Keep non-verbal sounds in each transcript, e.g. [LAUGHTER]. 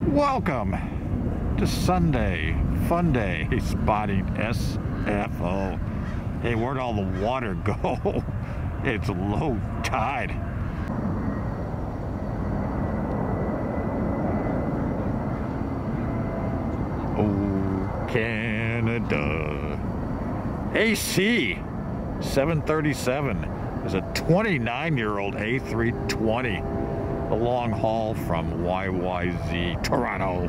Welcome to Sunday Fun Day [LAUGHS] spotting SFO. Hey, where'd all the water [LAUGHS] go? It's low tide. Oh, Canada. AC 737 is a 29 year old A320. Long haul from YYZ Toronto.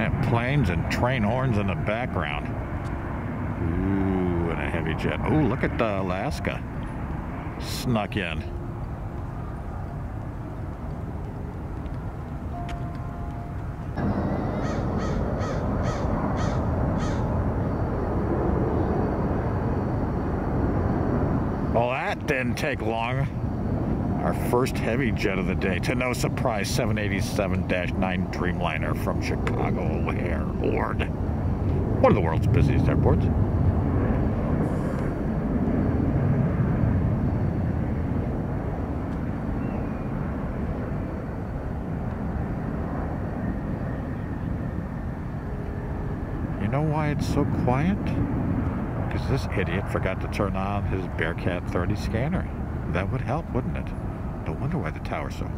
And planes and train horns in the background. Ooh, and a heavy jet. Ooh, look at the Alaska. Snuck in. Well, that didn't take long. Our first heavy jet of the day, to no surprise, 787-9 Dreamliner from Chicago O'Hare, Ord. One of the world's busiest airports. You know why it's so quiet? Because this idiot forgot to turn on his Bearcat 30 scanner. That would help, wouldn't it? No wonder why the tower's so.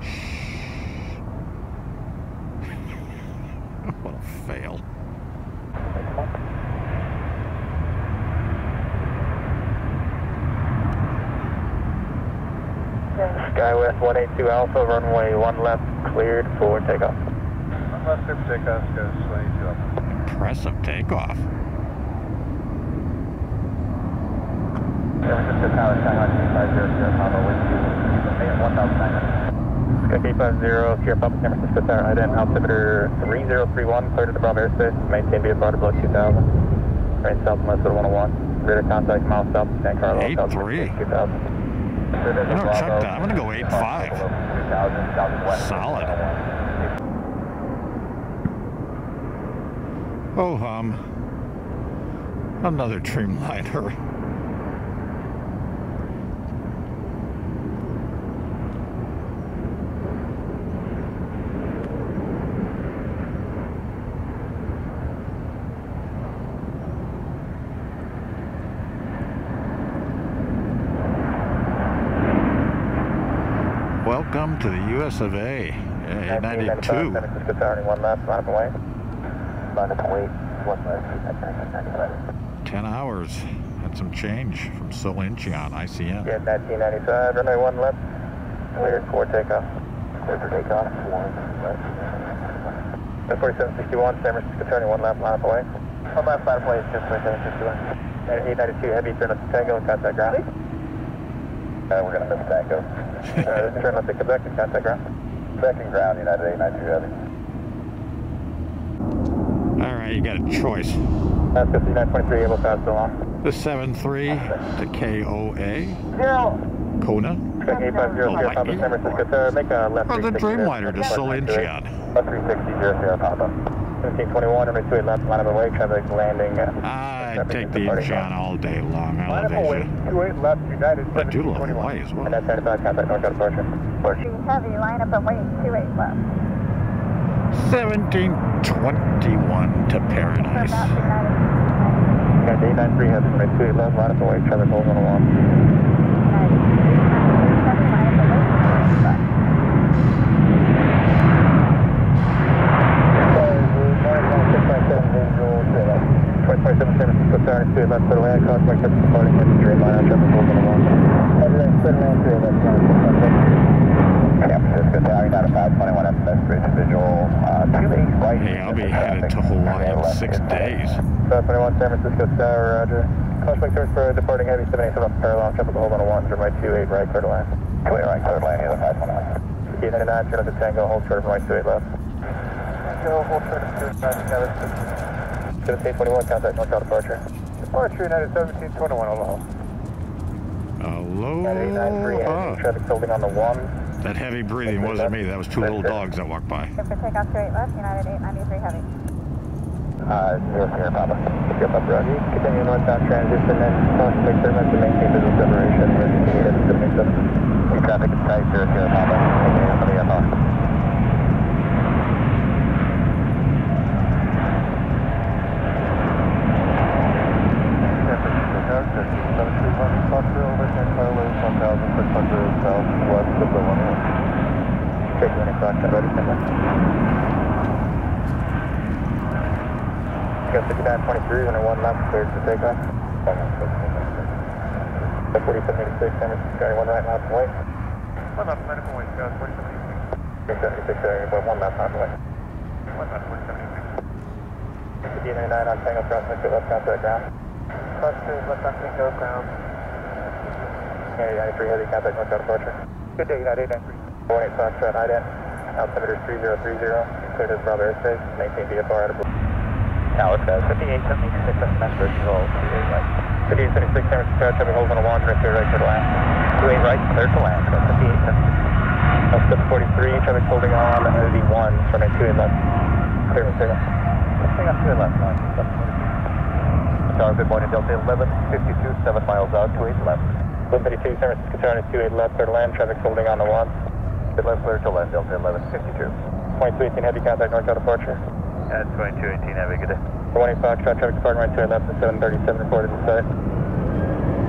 Shh. what a fail. Skywest 182 Alpha, runway 1 left, cleared for takeoff. One left trip takeoff, goes 22 up. Impressive takeoff. San Francisco Tower, Shanghai 2500, Papa, wind speed 1,900. Sky 50, Sierra Papa, San Francisco Tower, ident altimeter 3031, cleared to the Bravo airspace, maintain via broader below 2000. Range southwest of 101, radar contact mile south of San Carlos, Eight south of three. 2000. You know, check that. I'm gonna go 8.5. Solid. Oh, um, another Dreamliner. Welcome to the US of A. Yeah, 892. San Francisco Tower, 1 left, line up and wait. Line up and wait, 1 left, 10 hours and some change from Seoul Incheon, ICN. Yeah, 1995, runway 1 left, cleared for takeoff. Cleared for takeoff, 1 left. 4761, San Francisco turning 1 left, line up away. 1 left, line up away, just for 761. 892 heavy, turn left to Tango, contact ground. Uh, we're going to miss Tango. uh, [LAUGHS] turn left to Quebec and contact ground. Quebec and ground, United 892 heavy. All right, you got a choice. That's 5923, able to pass along. The 7-3 to KOA, Zero. Kona, Quebec 850, Oh, Sierra Papa, Mikey. San Francisco Tower, make a left or the Dreamliner to Seoul Incheon. 360, zero, Papa. 1721, runway 28 left, line up away, traffic landing. uh, I'd take the Incheon all day long. I Line love up away, Asia. 28 left, United I do love 1721. Hawaii as And well. that's 95, contact northbound departure. Departure. Three heavy, line up and wait, two eight left. 1721 to Paradise. about United. United 893, heavy, runway 28 left, line up away, traffic hold 101. United. Heavy, line up and wait, two eight left. Twenty-seven, San Francisco Tower, two left, clear land, departing, heavy, Dreamliner, traffic hold 101. Heavy, left, clear land, left, line up, San Francisco Tower, United 521, SMS, bridge visual, uh, two eight right. Hey, I'll be headed to Hawaii in six days. 521 San Francisco Tower, roger. Caution turns for departing heavy 787 parallel, traffic hold 101, turn right 28, right, clear to land. Two-way right, clear landing of the 521. Key 99, turn up to Tango, hold short of right, two-way left. Tango, hold short of two, right, together. 1721, contact northbound departure. Departure United 1721, Aloha. Aloha. Aloha. Traffic holding on the one. That heavy breathing wasn't me. That was two little dogs that walked by. Good for takeoff to 8 left, United 893 heavy. Uh, zero Sierra Papa. Sierra Papa Roger. Continue northbound transition and cross make sure to maintain visual separation with the to mix up. Traffic is tight, zero Sierra Papa. Continue for the FR. 5923, under one left, cleared for takeoff. 4786, San Francisco, one right, left away. One left, medical wait, Scott, 4786. 76, area, but one left, left away. One left, 4786. 59 on Tango, cross, make left contact ground. Plus two, left on Tango, ground. Area 93, heavy contact, northbound departure. Good day, United 893. 18 Foxtrot, ident. Altimeter 3030, cleared as Bravo airspace, maintain VFR out of has 5876, that's master control, 28 right. 5876, San Francisco, traffic holds on a one, right clear right, to land. 28 right, clear to land, that's 5876. That's 743, traffic holding on, the one, turn right 28 left. Clear and signal. Hang on, 2 left, line, 743. Tower, good morning, Delta 1152, 7 miles out, 28 left. 152, San Francisco, turn right 28 left, clear to land, traffic holding on the one. Good left, clear to land, Delta 1152. 2218, heavy contact, northbound departure. At 2218, have a good day. 1 Foxtrot, traffic departing right 28 left, at 737, reported to site.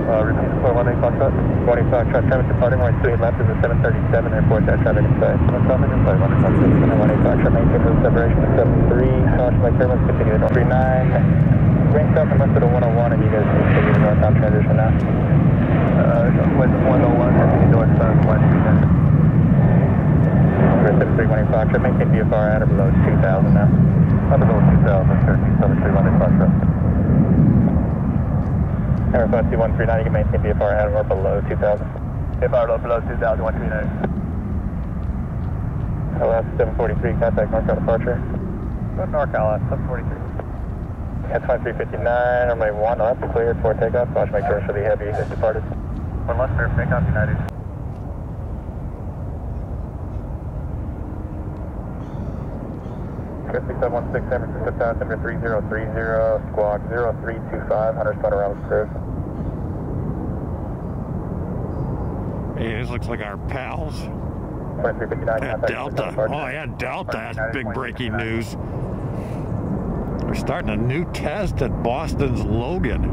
Uh, repeat the 418 Foxtrot. 20 Foxtrot, traffic departing right 28 left, is at 737, report that traffic in sight. What's traffic in sight, 1 Foxtrot. 1 Foxtrot, maintain move separation at 73, caution by continue at 39. Range south and west of the 101, and you guys can continue the northbound transition now. Uh, west 101, heading northbound, 139. We're at 73, 1 Foxtrot, maintain VFR at or below 2,000 now. Under below 2000, 13, 73, 1 Foxtrot. Air 52139, you can maintain VFR at or below 2,000. If I were below 2000, 139. LS 743, contact northbound departure. Go NorCal, 743. At 2359, runway 1 left, cleared for takeoff. Watch make sure for the heavy is departed. One left, clear, takeoff, United. Chris 6716, San Francisco Tower, number 3030, squawk 0325, Hunter's Point around the crew. Hey, this looks like our pals 2359, at Delta. Oh, yeah, Delta. That's big breaking news. They're starting a new test at Boston's Logan.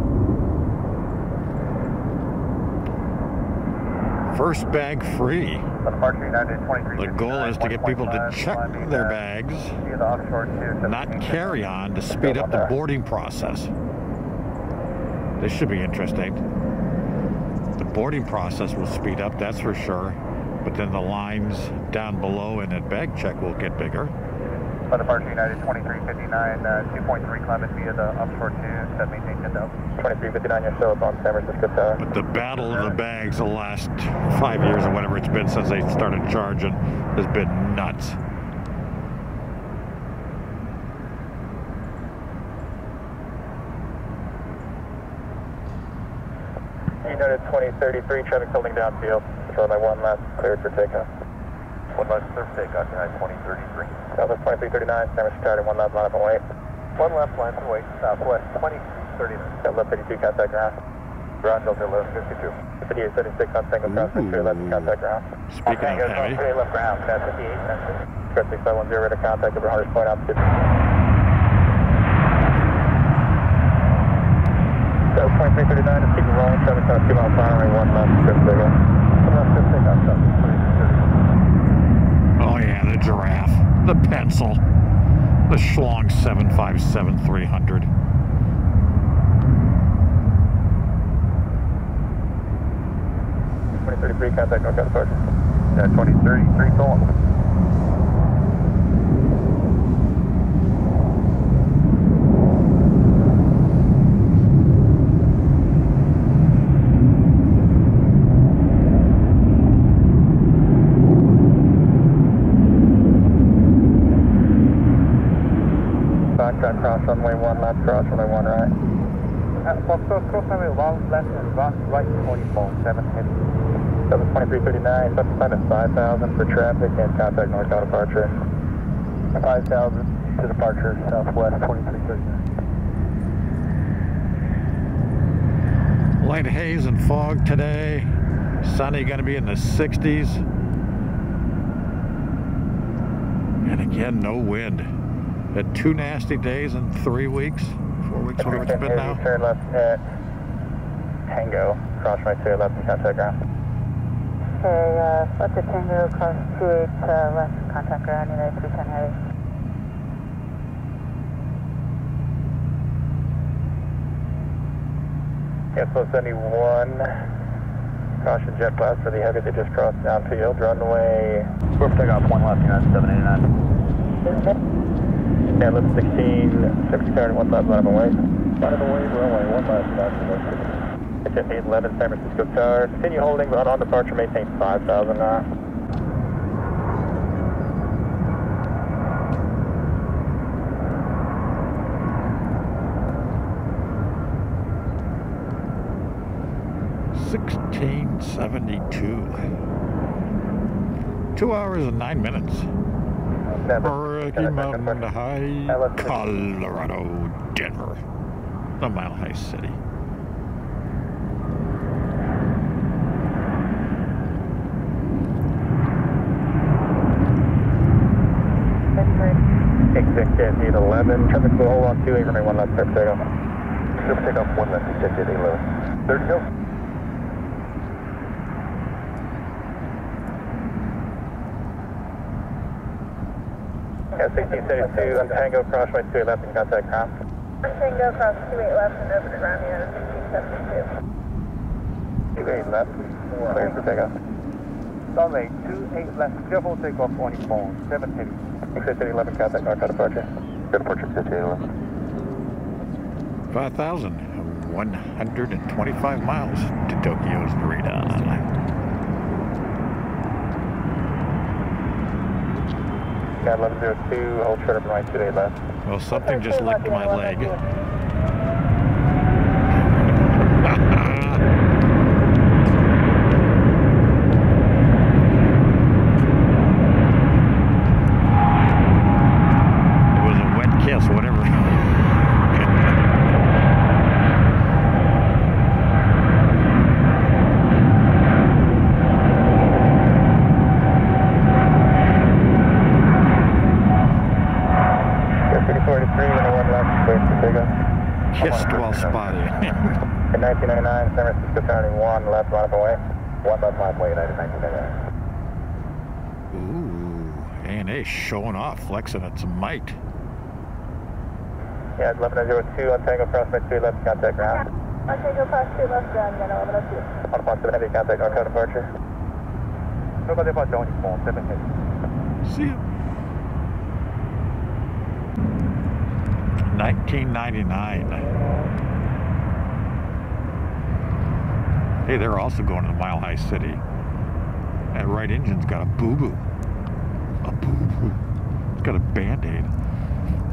First bag free. Departure United 23. The goal is to get people to check their bags, Via the offshore to not carry on, to speed up the boarding process. This should be interesting. The boarding process will speed up, that's for sure. But then the lines down below and at bag check will get bigger. On departure United 2359, uh, 2.3 climate via the offshore to set maintain 10,000. 2359, you're still up on San Francisco Tower. But the battle of the bags the last five years or whatever it's been since they started charging has been nuts. United 2033, traffic holding downfield. Control by one left, cleared for takeoff. One left, clear for takeoff United 2033. Southwest 2339, San Tower, one left, line up and wait. One left, line for wait, southwest 2039. Delta 52, contact ground. Ground Delta 1152. 5876 on single cross, sure left contact ground. Speaking of heavy, Okay, left ground, that's 58 census. Chris 6510, ready to contact over Hunter's Point altitude. So 2339, just keep it rolling, traffic 2 miles per hour, runway 1 left, Chris signal. One left, clear takeoff, south 2039. Oh yeah, the giraffe, the pencil, the Schlong 757 300. Twenty thirty three, contact northbound departure. Yeah, 2033, so on. Foxtrot cross runway 1 left, cross runway 1 right. Uh, Foxtrot, cross runway 1 left and right, right 24, 7 heavy. 72339, subsequent at 5,000 for traffic and contact northbound departure. 5,000 to departure southwest 2339. Light haze and fog today. Sunny going to be in the 60s. And again, no wind. Had two nasty days in three weeks, four weeks, whatever it's been now. Turn left at Tango, cross right to left and contact ground. Okay, uh, left at Tango, cross 28, uh, left, contact ground, United 310 heavy. Cancel 71. Caution jet blast for the heavy that just crossed downfield. Runway. We're takeoff 1 left, United 789. Yeah, lift 16, 60 turn, 1 left, line of away. Line of away, runway, 1 left, at 811 San Francisco Tower. Continue holding, but on departure, maintain 5,000 now. Uh. Sixteen seventy-two. Two hours and nine minutes. Rocky Mountain High, Colorado, Denver, the Mile High City. Executive 811, traffic will hold on 2, remain 1 left, perfect takeoff. Perfect takeoff 1 left, executive 811. There you go. Yeah, 1672 on Tango, cross right 2 left and contact ground. Tango, cross 28 left and open it ground, United 1672. 2 8 left, clear for takeoff. Runway 28 left, clear for takeoff 24, 7 heavy. Exit 11, contact north departure. Good departure, exit 811. 5,125 miles to Tokyo's Narita. Got 1102, hold short up and right 2 8 left. Well, something just licked my leg. It was a wet kiss, whatever. Yeah, 3483, and 1 left, clear for takeoff. Kissed while spotting. In 1999, San Francisco turning 1 left, line up away. 1 left, line up away, United 1999. Ooh, ANA showing off, flexing its might. Yeah, 1102 on Tango, cross right 2 left, contact ground. On Tango, cross 2 left ground, United 1102. On point 7 heavy, contact north departure. Local departure 24, 7 heavy. See ya. 1999. Hey, they're also going to the Mile High City. That right engine's got a boo-boo. A boo-boo. It's got a Band-Aid.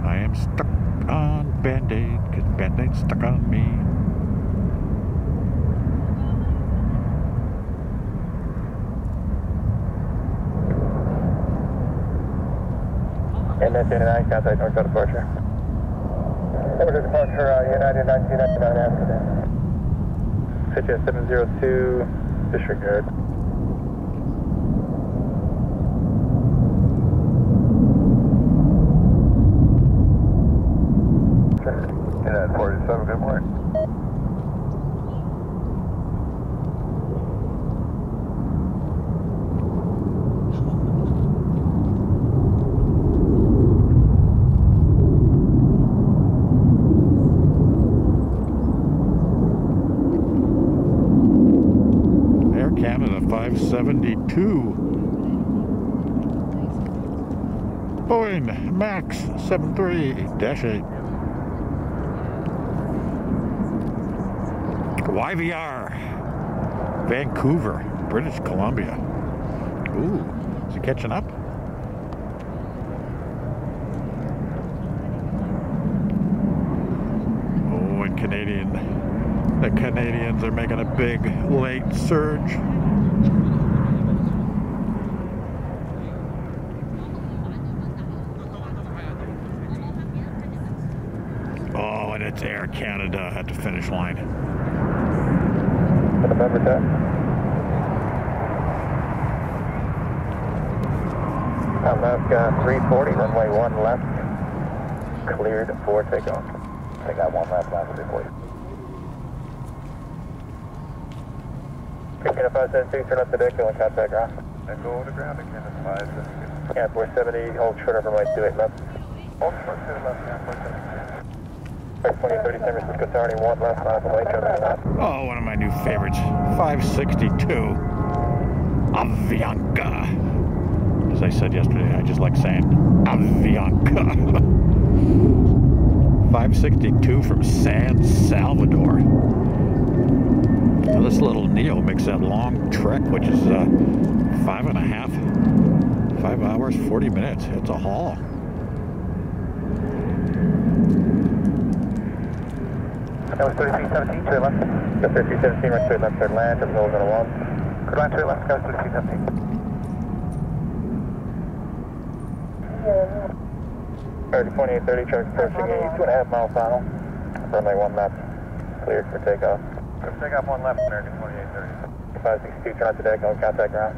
I am stuck on Band-Aid because Band-Aid's stuck on me. And 1999, contact north departure. Order departure, uh, United 1999 Amsterdam. Pitch at 702, disregard. United 47, good morning. Air Canada 572. Boeing Max 73-8. YVR, Vancouver, British Columbia. Ooh, is he catching up? Oh, and Canadian, the Canadians are making a big late surge. Oh, and it's Air Canada at the finish line. November 10. Alaska uh, 340, runway 1 left. Cleared for takeoff. I got one left last 340. Picking up 572, turn up the deck, going contact ground. And go over the ground again at 572. Yeah, 470, hold short of runway 28 left. Hold short to left, yeah, 472. Oh, one of my new favorites, 562 Avianca. As I said yesterday, I just like saying Avianca. [LAUGHS] 562 from San Salvador. Now this little Neo makes that long trek, which is uh, five and a half, five hours, 40 minutes. It's a haul. That was 3317, to the left. Go 3317, right to left, third land, double nose on a one. Good to left, go 3317. Thirty twenty-eight thirty, truck approaching a two and a half mile final. Runway one left, cleared for takeoff. Go take off one left, American 2830. Five sixty-two, turn out the deck, on contact ground.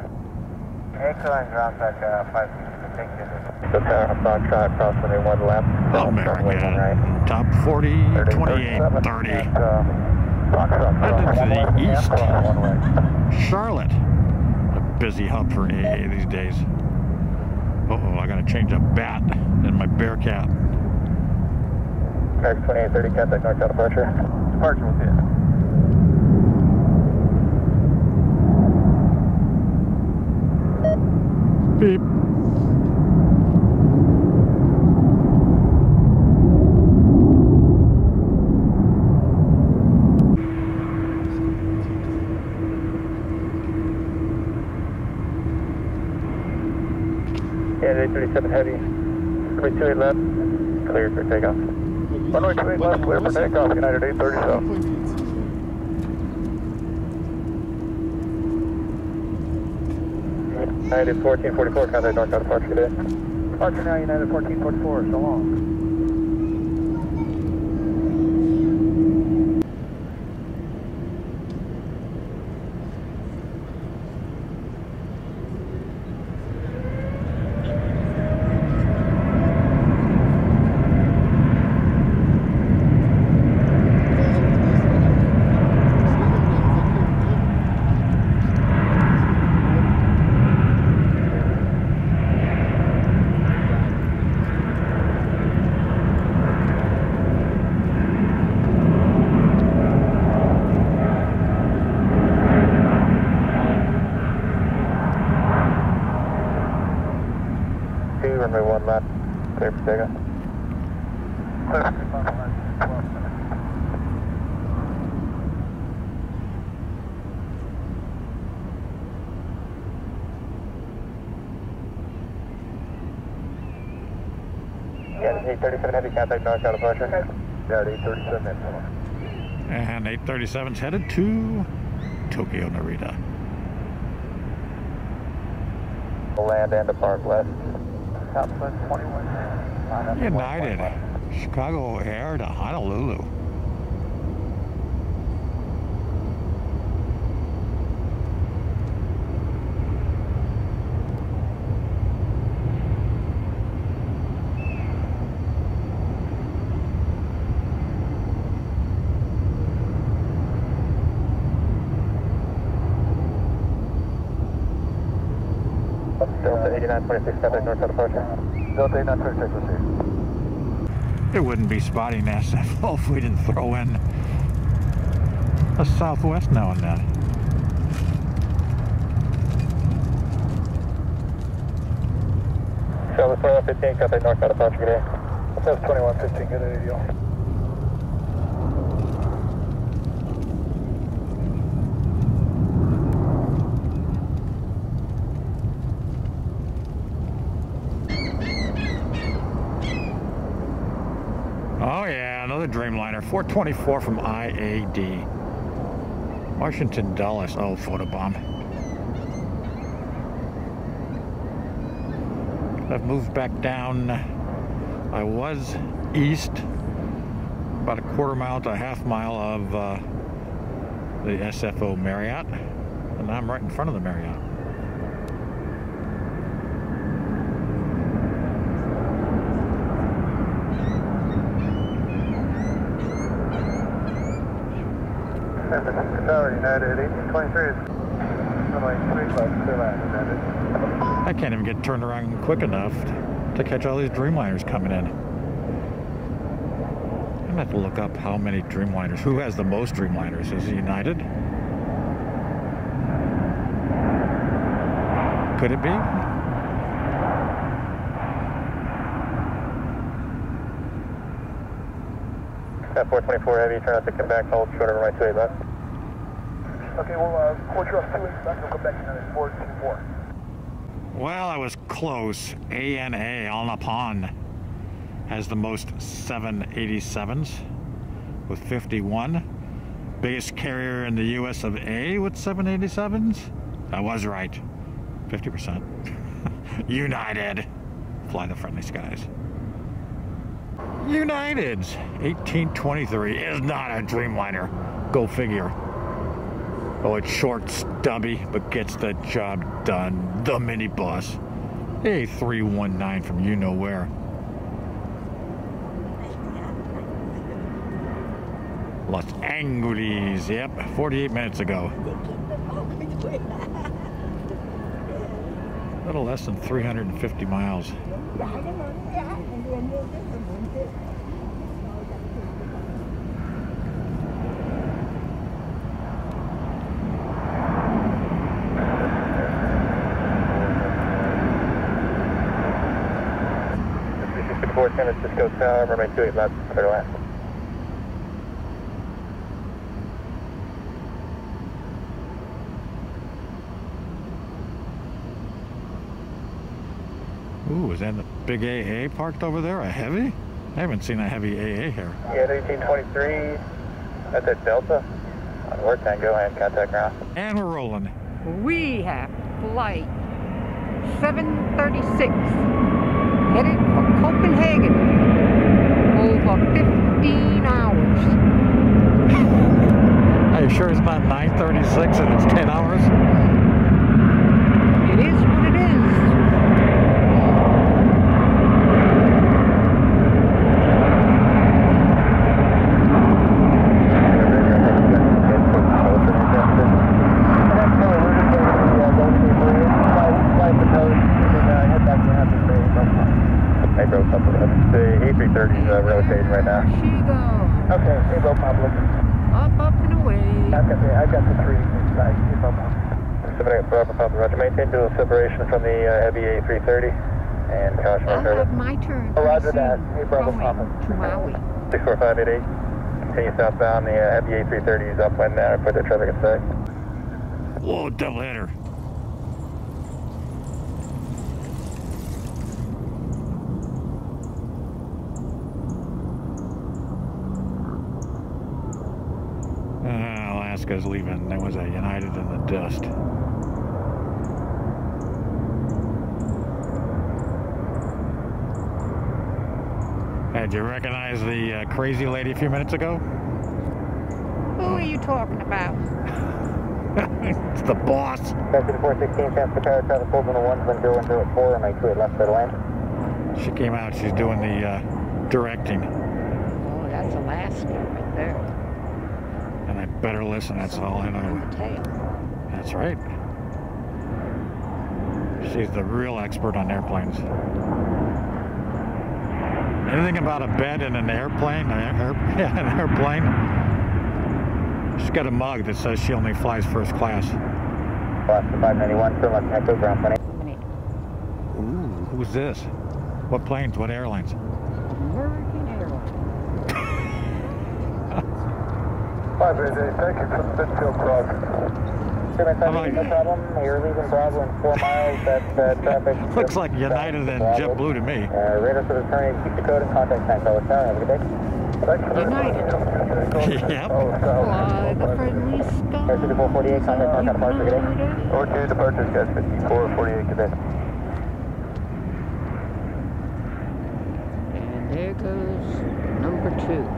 Anchor line ground back uh, 562, thank you. So tower, Foxtrot, cross one left. runway one right. Top 40, 28, 30. Headed to the east. Charlotte. A busy hub for AA these days. Uh oh, I gotta change a bat in my Bearcat. American twenty-eight thirty, contact northbound departure. Departure with you. Beep. Yeah, eight thirty-seven heavy. Runway two eight left, cleared for takeoff. Runway two eight left, clear for takeoff, United eight thirty-seven. United fourteen forty-four, contact northbound departure today. Departure now, United 1444, so long. Two, runway one left, clear for takeoff. Clear for takeoff, line 12 minutes. Yeah, heavy, contact northbound departure. Yeah, 837 minutes, so long. And 837's headed to Tokyo Narita. Land and depart west. Southwest 21. Line up to United, 1.1. Chicago Air to Honolulu. Delta eighty-nine twenty-six, contact northbound departure. Delta 8926, proceed. It wouldn't be spotting SFO if we didn't throw in a Southwest now and then. Charlotte 2115, contact northbound departure today. That's 2115, good ADL. Oh yeah, another dream Dreamliner, 424 from IAD. Washington Dulles, oh, photobomb. I've moved back down. I was east, about a quarter mile to a half mile of uh, the SFO Marriott, and I'm right in front of the Marriott. San Francisco Tower, United 1823 is runway 35, clear line, United. I can't even get turned around quick enough to catch all these Dreamliners coming in. I'm gonna have to look up how many Dreamliners. Who has the most Dreamliners? Is it United? Could it be? At 424 heavy, turn out to come back, hold short of runway 28 left. Okay, well, uh, quarter off 28 left, we'll come back United 424. Well, I was close. ANA on upon has the most 787s with 51. Biggest carrier in the US of A with 787s. I was right. 50%. [LAUGHS] United. Fly the friendly skies. United's 1823 is not a Dreamliner. Go figure. Oh, it's short, stubby, but gets the job done. The minibus. A319 from you know where. Los Angeles, yep, 48 minutes ago. A little less than 350 miles. Four San Francisco Tower, runway 28 left, clear line. Ooh, is that the big AA parked over there? A heavy? I haven't seen a heavy AA here. Yeah, 1823, that's at Delta. On War Tango and contact ground. And we're rolling. We have flight 736 headed for Copenhagen over 15 hours. Are you sure it's not 936 and it's 10 hours? It is what it is. Hey, bro, up the A330 is uh, rotating right now. She goes Okay, hey, bro, Pablo. up, up and away. I've got the, I've got the three inside. Hey, bro, Pablo. 78 Bravo Papa Roger. Maintain dual separation from the uh, heavy A330 and caution I'll on have service. My turn. Oh, roger pretty that. soon, Hey, Bravo, going Papa. To Maui. 64588. Continue southbound. The uh, heavy A330 is upwind now. Put the traffic in sight. Whoa, double header. Uh, Alaska's leaving. There was a United in the dust. Hey, did you recognize the uh, crazy lady a few minutes ago? Who are you talking about? [LAUGHS] it's the boss. Captain 416, transfer tower, traffic hold on the 11004, and make 28 left for the land. She came out. She's doing the uh, directing. Oh, that's Alaska right there. And I better listen. That's all I know. That's right. She's the real expert on airplanes. Anything about a bed in an airplane? An, air, [LAUGHS] yeah, an airplane? She's got a mug that says she only flies first class. Alaska 591, turn echo ground 20. Ooh, who's this? What planes? What airlines? American Airlines. 588, thank you for the Pittsfield crossing. Seven How seven, about- problem. You're leaving Bravo four miles. That's traffic. [LAUGHS] Looks like United and Bravo. JetBlue to me. Uh, radar for the turn, keep the code and contact time. Fellas, have a good day. United. yep. Fly the friendly sky. Air 5448, contact North departure, good day. United. Or two departures, guys, 5448, good day. And there goes number two.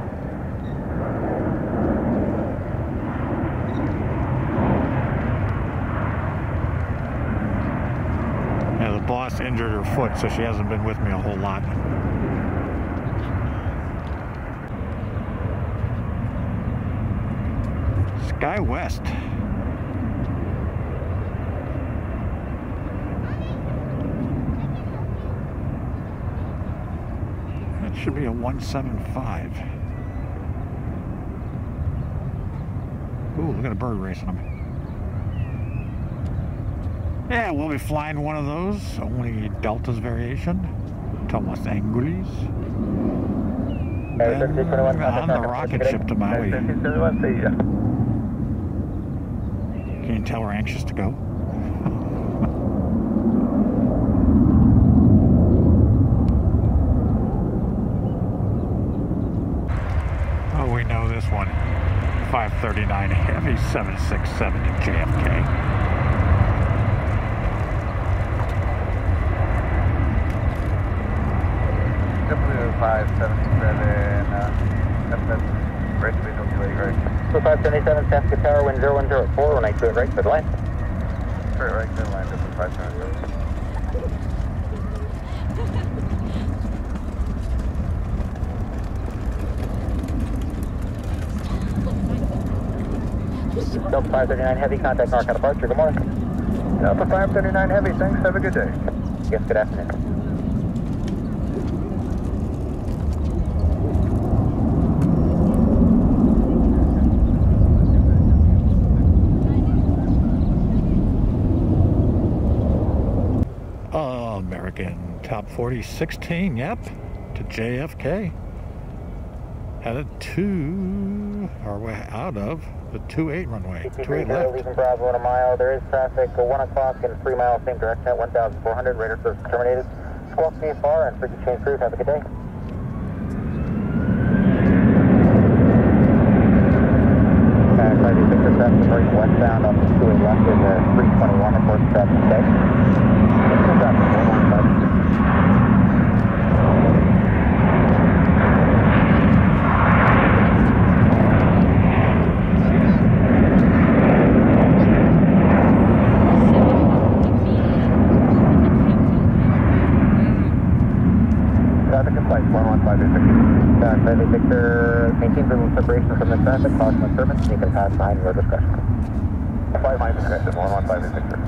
Boss injured her foot, so she hasn't been with me a whole lot. Sky West. That should be a 175. Ooh, look at a bird racing them. Yeah, we'll be flying one of those, only Delta's variation to Los Angeles. Then uh, on the rocket ship to Maui. Can you tell we're anxious to go? [LAUGHS] oh, we know this one. 539 Heavy 767 to JFK. W577, uh, that's, that's right to be calculated, right? So 577, San Francisco Tower, wind 010 at 4, 192 at right, good line. Straight right to the line, W577. Delta 539 Heavy, contact NorCal departure, good morning. Delta 539 Heavy, thanks, have a good day. Yes, good afternoon. Top 40 16, yep, to JFK. Heading to, our way out of, the 28 runway. 28 left. Bravo in a mile. There is traffic, 1 o'clock and 3 miles, same direction at 1,400. Radar search terminated. Squawk VFR and Freaky Chain Crew. Have a good day. Westbound on the 2 left 321 115 Charlie Victor, maintain visual separation from the traffic, caution disturbance, you can pass behind your discretion. 5 miles discretion, 115 Victor.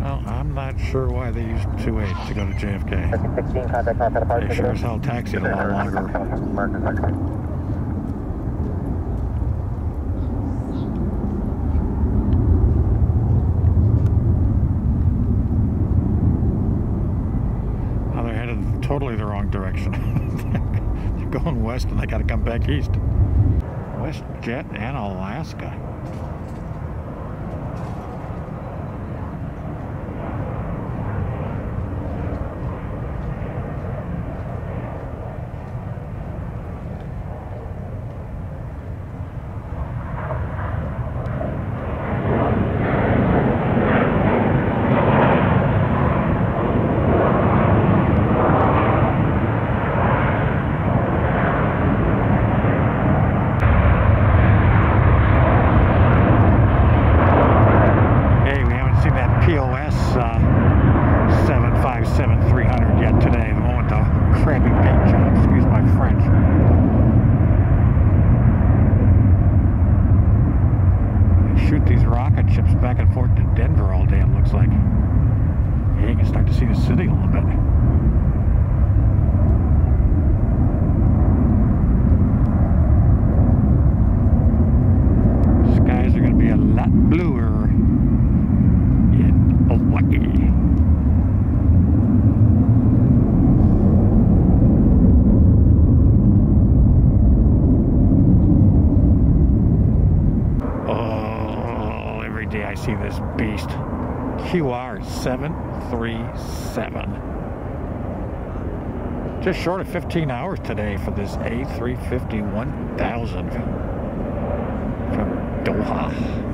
Well, I'm not sure why they used 28 to go to JFK. Second 16, contact departure. They sure as hell taxied a lot longer. American Secretary. Now they're headed totally the wrong direction. [LAUGHS] they're going west and they got to come back east. WestJet and Alaska. Hey, we haven't seen that POS uh, 757-300 yet today. The one with the crappy paint job. Excuse my French. They shoot these rocket ships back and forth to Denver all day, it looks like. Yeah, you can start to see the city a little bit. Skies are going to be a lot bluer in Hawaii. Oh, every day I see this beast. QR 737. Just short of 15 hours today for this A350 1000 from Doha.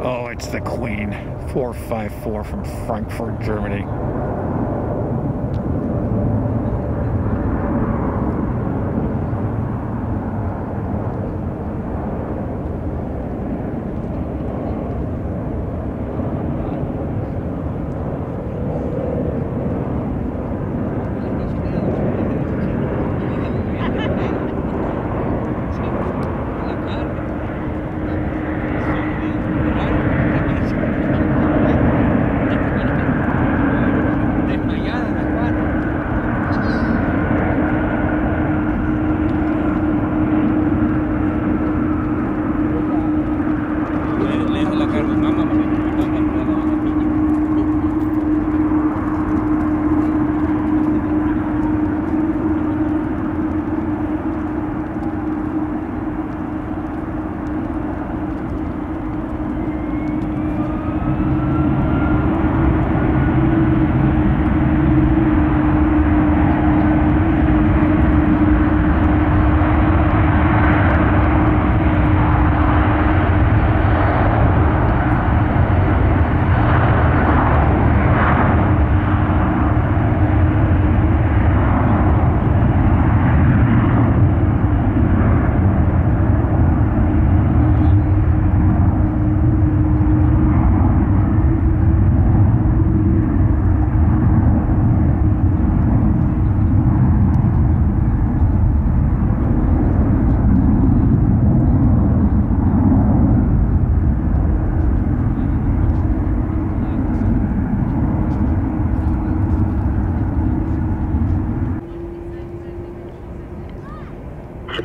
Oh, it's the Queen 454 from Frankfurt, Germany.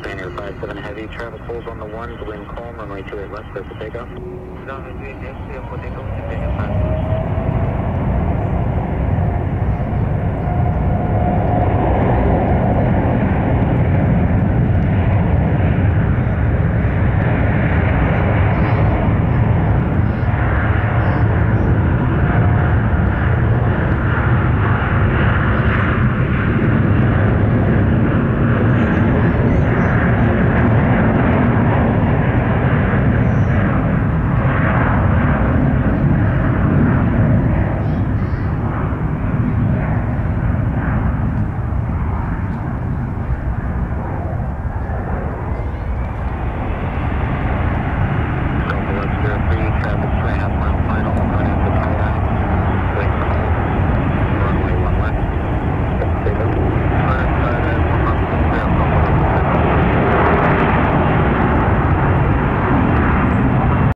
Air 57 Heavy, traffic pulls on the ones, wind calm, runway 28 west, clear for takeoff. Runway 28 left, for takeoff, Japan Air 57.